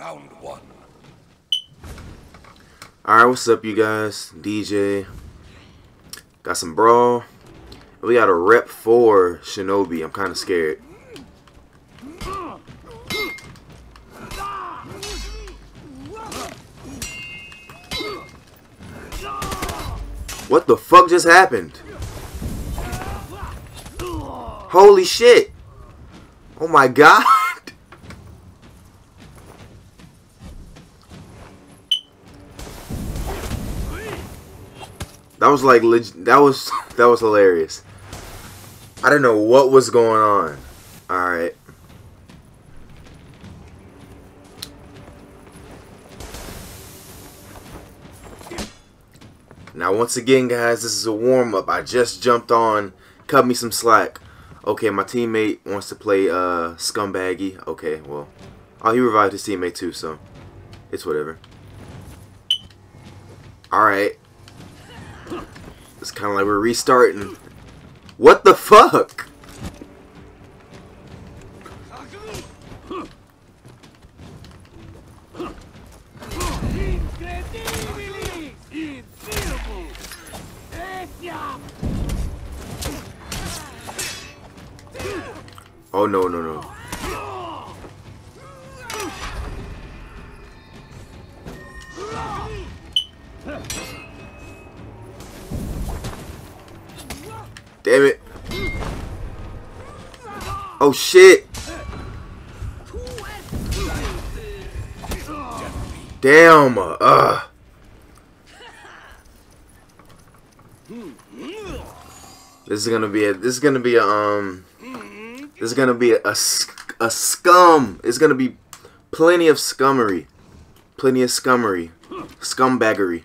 Round one. Alright, what's up, you guys? DJ. Got some Brawl. We got a rep for Shinobi. I'm kind of scared. What the fuck just happened? Holy shit! Oh my god! was like leg- that was that was hilarious. I didn't know what was going on. All right. Now once again guys, this is a warm up. I just jumped on. Cut me some slack. Okay, my teammate wants to play uh Scumbaggy. Okay, well. Oh, he revived his teammate too, so it's whatever. Alright. It's kind of like we're restarting. What the fuck? Oh no no no. Damn it. Oh shit. Damn. Uh. This is gonna be a. This is gonna be a. Um. This is gonna be a, a, a scum. It's gonna be plenty of scummery, plenty of scummery, scumbaggery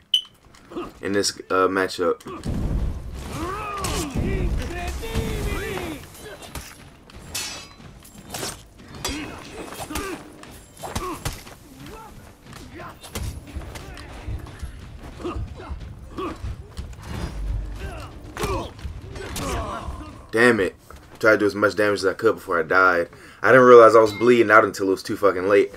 in this uh, matchup. Damn it. I Tried to do as much damage as I could before I died. I didn't realize I was bleeding out until it was too fucking late.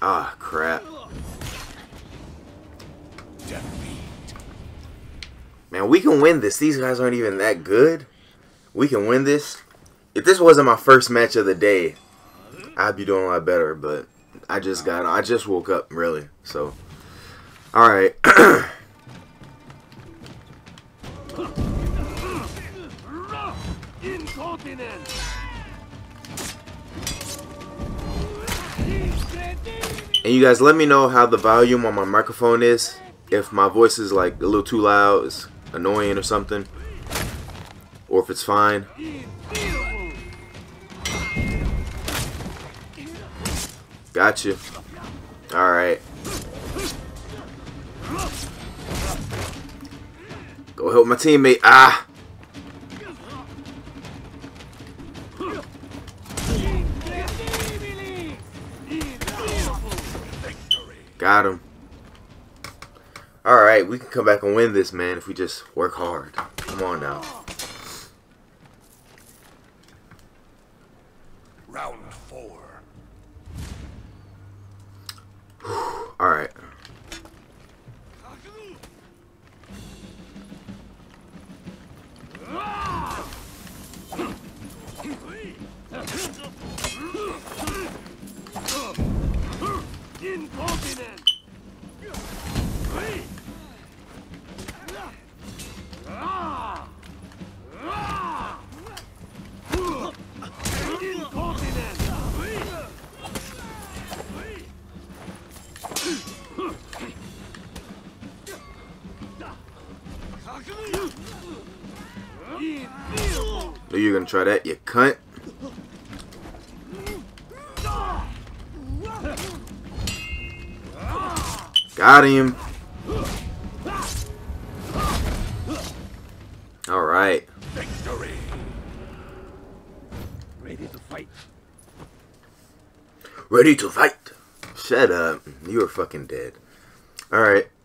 Ah, crap. Man, we can win this. These guys aren't even that good. We can win this. If this wasn't my first match of the day, I'd be doing a lot better, but I just got I just woke up, really. So, alright. And you guys let me know how the volume on my microphone is. If my voice is like a little too loud, it's annoying or something. Or if it's fine. Gotcha. Alright. Go help my teammate. Ah! Got him. Alright, we can come back and win this, man, if we just work hard. Come on now. Gonna try that, you cunt. Got him. Alright. Victory. Ready to fight. Ready to fight. Shut up. You are fucking dead. Alright. Round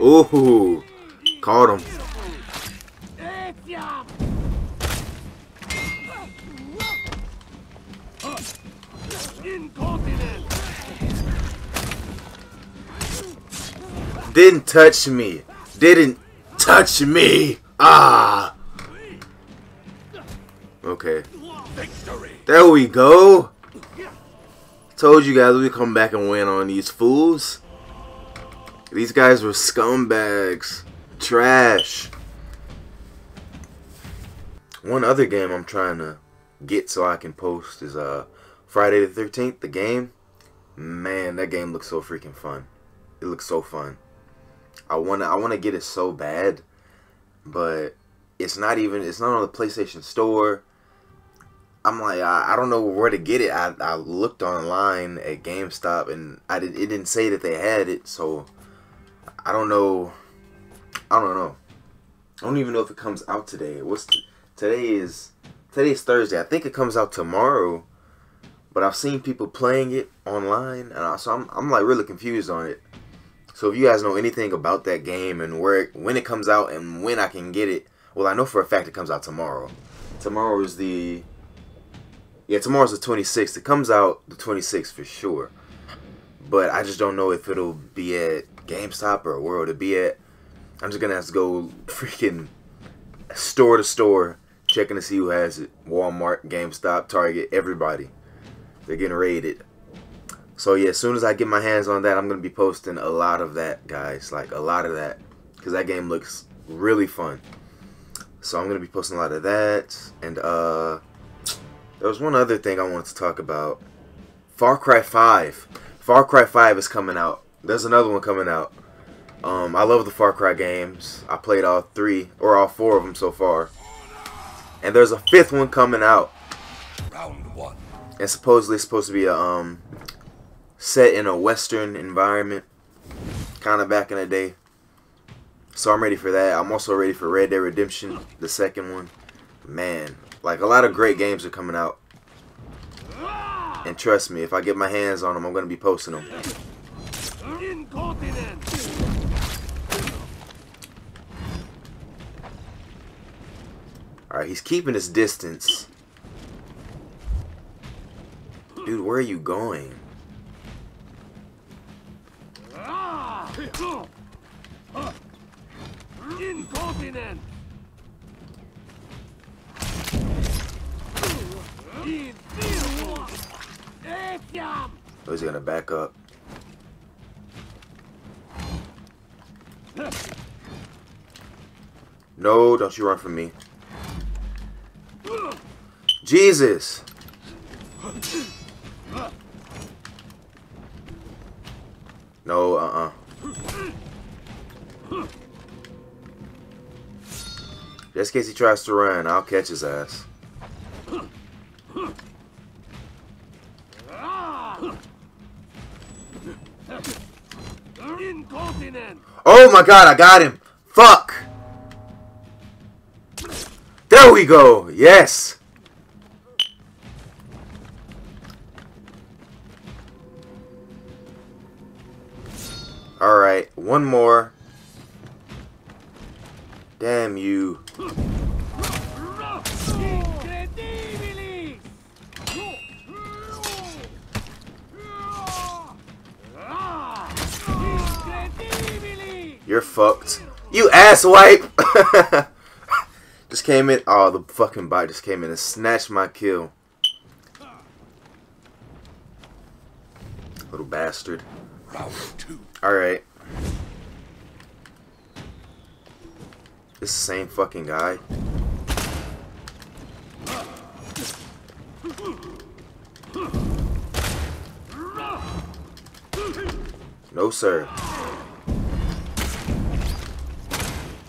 Ooh, caught him. Didn't touch me. Didn't touch me. Ah. Okay. There we go. Told you guys we'd come back and win on these fools. These guys were scumbags. Trash. One other game I'm trying to get so I can post is uh Friday the 13th, the game. Man, that game looks so freaking fun. It looks so fun. I wanna I wanna get it so bad, but it's not even it's not on the PlayStation Store. I'm like I, I don't know where to get it. I, I looked online at GameStop and I did it didn't say that they had it, so I don't know. I don't know. I don't even know if it comes out today. What's the, today is today is Thursday. I think it comes out tomorrow. But I've seen people playing it online, and I, so I'm I'm like really confused on it. So if you guys know anything about that game and where it, when it comes out and when I can get it, well I know for a fact it comes out tomorrow. Tomorrow is the yeah tomorrow's the 26th. It comes out the 26th for sure. But I just don't know if it'll be at GameStop or where it'll be at. I'm just gonna have to go freaking store to store checking to see who has it. Walmart, GameStop, Target, everybody. They're getting raided. So yeah, as soon as I get my hands on that, I'm gonna be posting a lot of that, guys. Like a lot of that, because that game looks really fun. So I'm gonna be posting a lot of that, and uh, there was one other thing I wanted to talk about. Far Cry 5. Far Cry 5 is coming out. There's another one coming out. Um, I love the Far Cry games. I played all three or all four of them so far, and there's a fifth one coming out. Round one. and supposedly it's supposed to be a um set in a western environment kind of back in the day so i'm ready for that i'm also ready for red dead redemption the second one man like a lot of great games are coming out and trust me if i get my hands on them i'm going to be posting them Incontinent! all right he's keeping his distance dude where are you going! Incontinent! Oh he's going to back up no don't you run from me jesus No, uh-uh. Just in case he tries to run, I'll catch his ass. Oh my god, I got him! Fuck! There we go! Yes! Alright, one more. Damn you. You're fucked. You asswipe! just came in. Oh, the fucking bot just came in and snatched my kill. Little bastard. Alright. This same fucking guy. No, sir.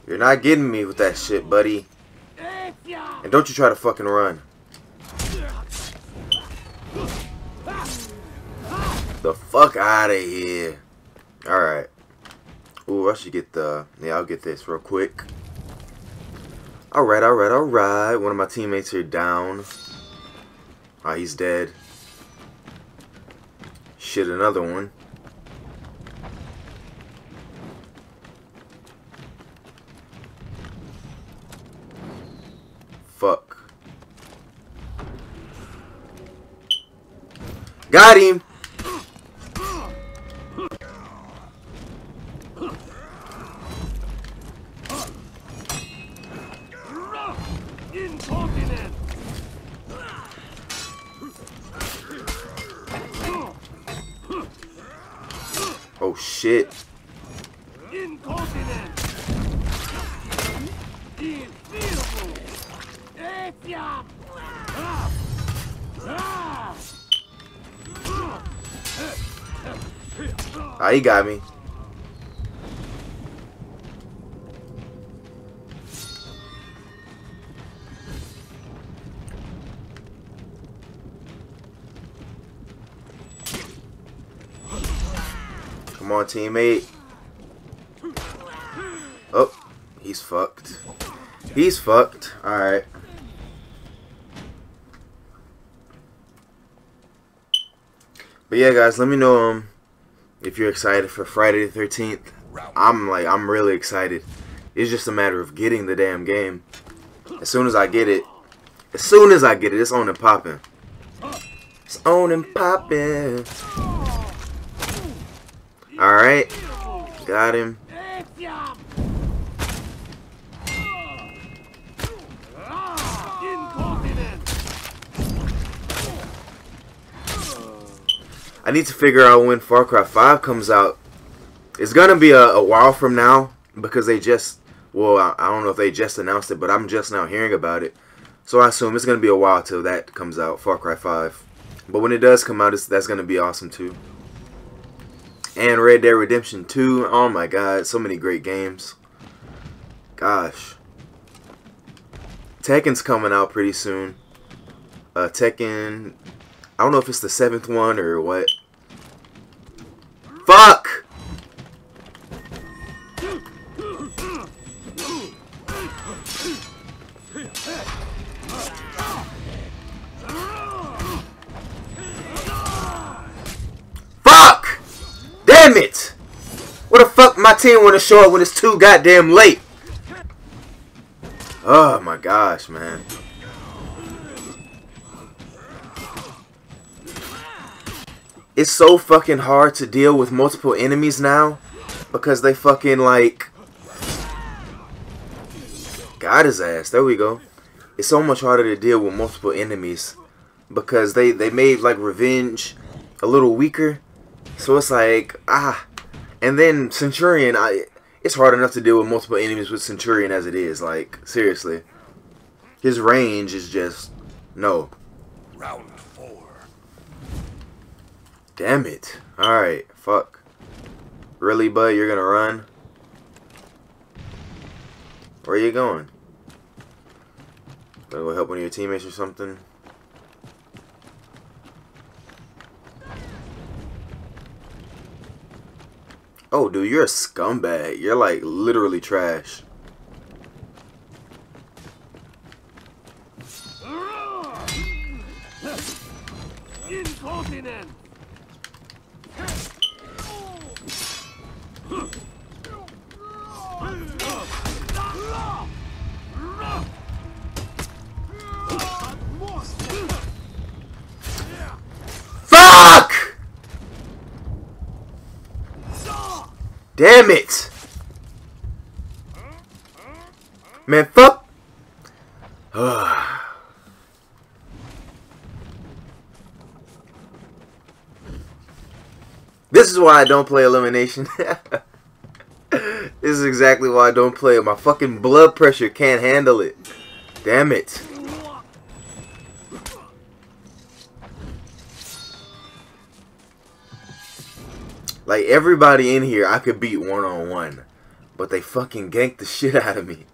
You're not getting me with that shit, buddy. And don't you try to fucking run. The fuck out of here. Alright. Ooh, I should get the... Yeah, I'll get this real quick. Alright, alright, alright. One of my teammates here down. Ah, he's dead. Shit, another one. Got him. Oh shit. Incontinent! Infeasible! Ah! Ah, he got me. Come on, teammate. Oh, he's fucked. He's fucked. Alright. But yeah, guys, let me know um if you're excited for Friday the 13th. I'm like, I'm really excited. It's just a matter of getting the damn game. As soon as I get it, as soon as I get it, it's on and popping. It's on and popping. Alright, got him. Etiam! Ah! Incontinent! I need to figure out when Far Cry 5 comes out. It's gonna be a, a while from now because they just, well, I, I don't know if they just announced it, but I'm just now hearing about it. So I assume it's gonna be a while till that comes out, Far Cry 5. But when it does come out, that's gonna be awesome too. And Red Dead Redemption 2, oh my god, so many great games. Gosh. Tekken's coming out pretty soon. Uh, Tekken, I don't know if it's the seventh one or what. Fuck! Fuck! Damn it! What the fuck my team want to show up when it's too goddamn late? Oh my gosh, man. It's so fucking hard to deal with multiple enemies now because they fucking like got his ass. There we go. It's so much harder to deal with multiple enemies because they they made like revenge a little weaker. So it's like ah, and then Centurion. I it's hard enough to deal with multiple enemies with Centurion as it is. Like seriously, his range is just no. Round. Damn it. Alright, fuck. Really, bud? You're gonna run? Where are you going? Gonna go help one of your teammates or something? Oh, dude, you're a scumbag. You're like literally trash. Damn it! Man, fuck! this is why I don't play Elimination. this is exactly why I don't play it. My fucking blood pressure can't handle it. Damn it. Like everybody in here, I could beat one on one, but they fucking ganked the shit out of me.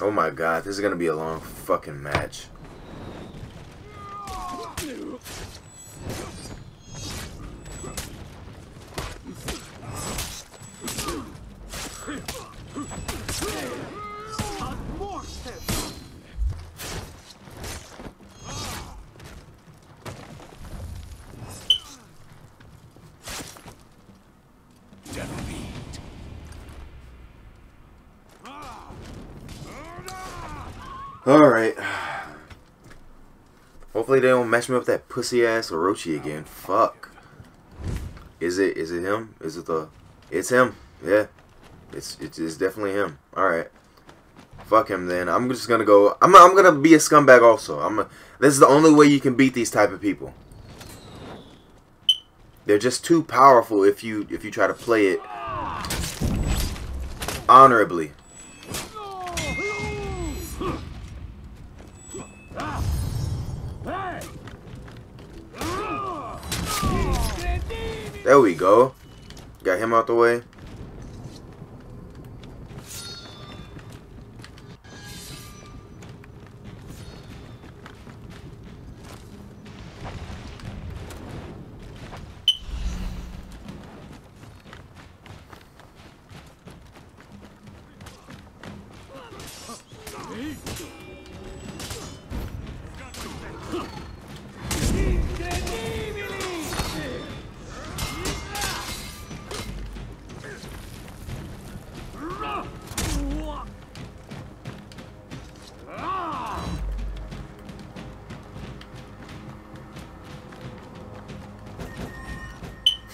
Oh my god, this is gonna be a long fucking match. Alright. Hopefully they don't match me up that pussy ass Orochi again. Fuck. Is it is it him? Is it the it's him. Yeah. It's it's, it's definitely him. Alright. Fuck him then. I'm just gonna go I'm I'm gonna be a scumbag also. I'm a, this is the only way you can beat these type of people. They're just too powerful if you if you try to play it honorably. There we go. Got him out the way.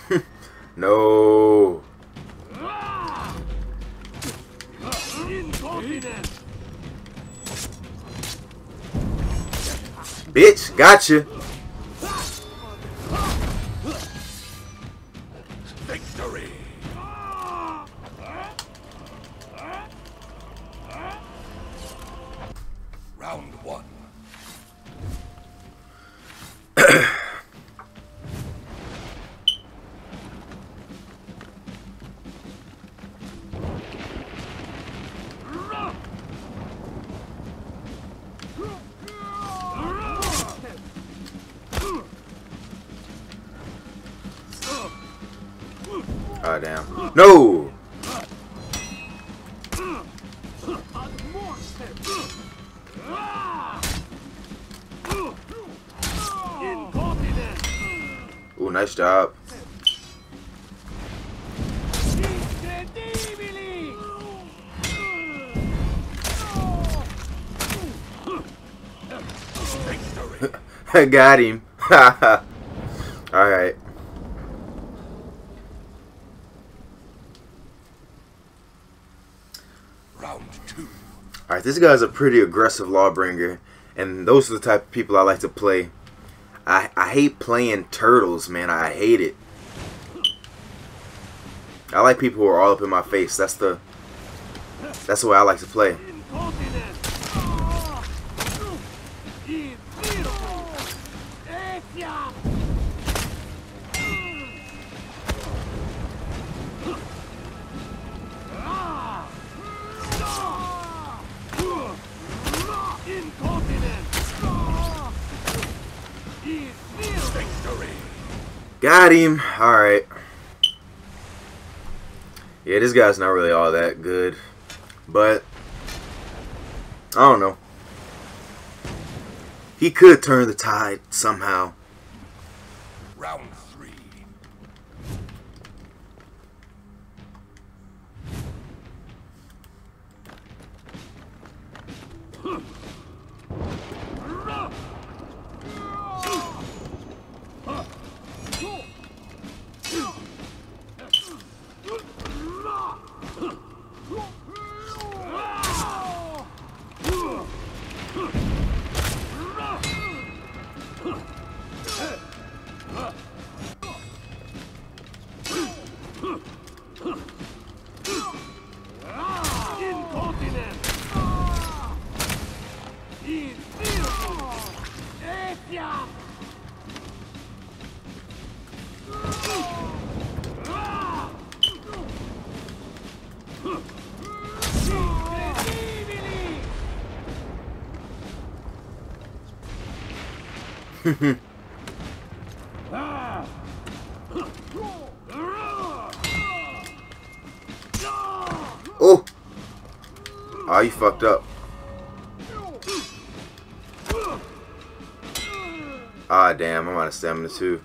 No. Bitch, gotcha. Ah, damn. No! Ooh, nice job. I got him. Alright. Round two. Alright, this guy's a pretty aggressive lawbringer. And those are the type of people I like to play. I, I hate playing turtles, man. I hate it. I like people who are all up in my face. That's the that's the way I like to play. Got him. Alright. Yeah, this guy's not really all that good. But, I don't know. He could turn the tide somehow. Round Oh! Oh, you fucked up. Ah, damn. I'm out of stamina, too.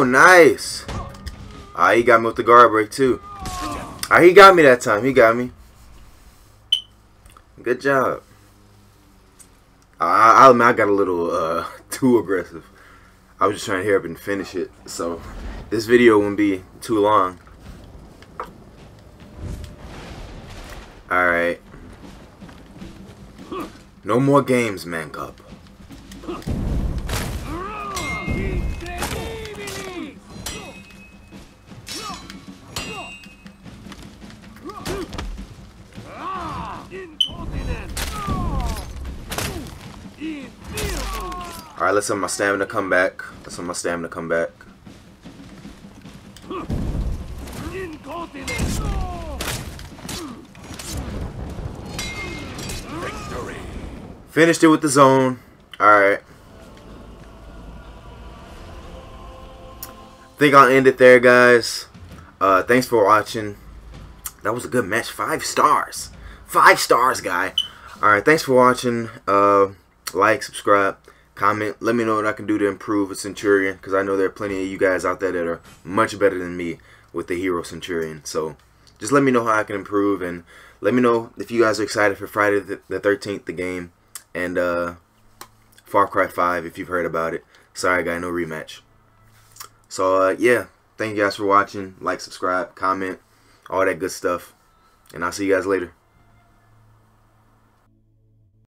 Oh, nice. Ah, he got me with the guard break too. Ah, he got me that time. He got me. Good job. I, I, I got a little uh, too aggressive. I was just trying to hurry up and finish it. So this video won't be too long. Alright. No more games, man cup. Alright, let's have my stamina come back. Let's have my stamina come back. Victory. Finished it with the zone. Alright. think I'll end it there, guys. Uh, thanks for watching. That was a good match. Five stars. Five stars, guy. Alright, thanks for watching. Uh, like, subscribe, comment. Let me know what I can do to improve a Centurion. Because I know there are plenty of you guys out there that are much better than me with the Hero Centurion. So, just let me know how I can improve. And let me know if you guys are excited for Friday the 13th, the game. And uh, Far Cry 5, if you've heard about it. Sorry, guy, no rematch. So, uh, yeah. Thank you guys for watching. Like, subscribe, comment, all that good stuff. And I'll see you guys later.